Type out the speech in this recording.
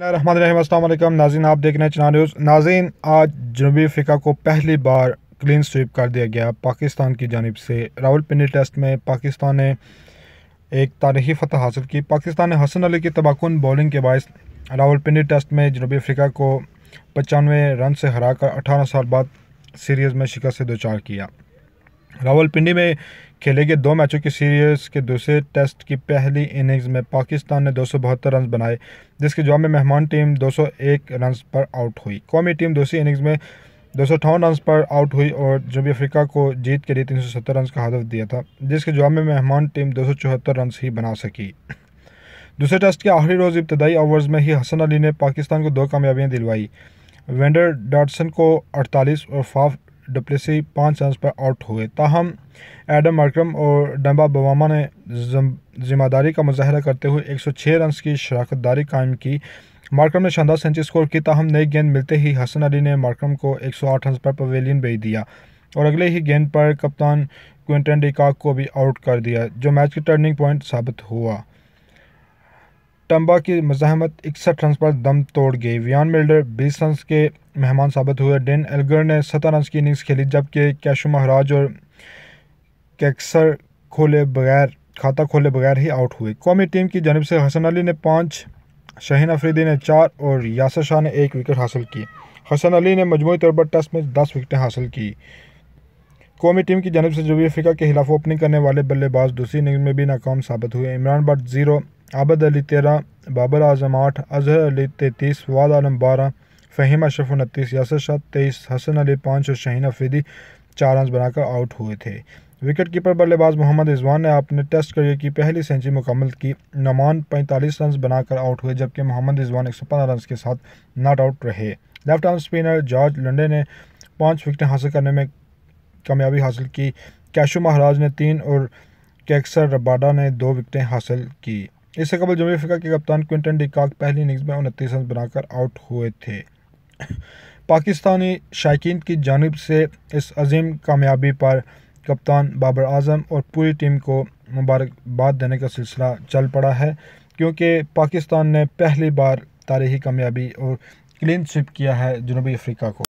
रहमान नाजीन आप देख रहे हैं चना न्यूज़। नाजिन आज जनूबी अफ्रीका को पहली बार क्लीन स्वीप कर दिया गया पाकिस्तान की जानब से। रावलपिंडी टेस्ट में पाकिस्तान ने एक तारीखी फतह हासिल की। पाकिस्तान ने हसन अली की तबाकुन बॉलिंग के बायस रावलपिंडी टेस्ट में जनूबी अफ्रीका को पचानवे रन से हरा कर अठारह साल बाद सीरीज़ में शिकस्त से दो चार किया। रावलपिंडी में खेले गए दो मैचों की सीरीज़ के दूसरे टेस्ट की पहली इनिंग्स में पाकिस्तान ने दो सौ बहत्तर रन बनाए, जिसके जवाब में मेहमान टीम 201 रन पर आउट हुई। कौमी टीम दूसरी इनिंग्स में दो सौ अठावन रन पर आउट हुई और जनूबी अफ्रीका को जीत के लिए तीन सौ सत्तर रन का हदफ दिया था, जिसके जवाब में मेहमान टीम दो सौ चौहत्तर रन ही बना सकी। दूसरे टेस्ट के आखिरी रोज़ इब्तदाई ओवर्स में ही हसन अली ने पाकिस्तान को दो कामयाबियाँ दिलवाई। वेंडर डॉटसन को 48 और फाफ डप्लेसी पाँच रन पर आउट हुए। ताहम, एडम मरक्रम और डम्बा बवामा ने ज़िम्मेदारी का मुजाहरा करते हुए 106 रन की शराखत दारी कायम की। मार्क्रम ने शानदार सेंचुरी स्कोर की। ताहम, नई गेंद मिलते ही हसन अली ने मार्क्रम को 108 रन पर पवेलियन भेज दिया और अगले ही गेंद पर कप्तान क्विंटन डिकाक को भी आउट कर दिया, जो मैच की टर्निंग पॉइंट साबित हुआ। टम्बा की मजामत इकसठ रन पर दम तोड़ गई। वियान मिल्डर बीस रन के मेहमान साबित हुए। डेन एल्गर ने सत्रह रन की इनिंग्स खेली, जबकि कैशु महाराज और कैक्सर खोले बगैर, खाता खोले बगैर ही आउट हुए। कौमी टीम की जानब से हसन अली ने पाँच, शहीन अफरीदी ने चार और यासर शाह ने एक विकेट हासिल की। हसन अली ने मजमू तौर पर टेस्ट में दस विकेटें हासिल की। कौमी टीम की जानब से जनूबी अफ्रीका के खिलाफ ओपनिंग करने वाले बल्लेबाज दूसरी इनिंग में भी नाकाम साबित हुए। इमरान भट्ट ज़ीरो आबद अली तेरह बाबर आज़म आठ अजहर अली तैंतीस वाद आलम बारह फ़हीम अशरफ उनतीस यासर शाह तेईस हसन अली पाँच और शहीन अफरीदी चार रन बनाकर आउट हुए थे विकेट कीपर बल्लेबाज मोहम्मद रिजवान ने अपने टेस्ट करियर की पहली सेंचुरी मुकम्मल की नमान पैंतालीस रन बनाकर आउट हुए जबकि मोहम्मद रिजवान एक सौ पंद्रह रन के साथ नॉट आउट रहे left arm spinner George Linde ने पाँच विकेटें हासिल करने में कामयाबी हासिल की कैशु महाराज ने तीन और कैक्सर रबाडा ने दो विकटें हासिल की इससे कबल जमूरी अफ्रीका के कप्तान क्विंटन डिकाक पहली इनिंग्स में उनतीस रन बनाकर आउट हुए थे। पाकिस्तानी शायकीन की जानब से इस अजीम कामयाबी पर कप्तान बाबर आज़म और पूरी टीम को मुबारकबाद देने का सिलसिला चल पड़ा है, क्योंकि पाकिस्तान ने पहली बार तारीखी कामयाबी और क्लीन स्विप किया है जनूबी अफ्रीका को।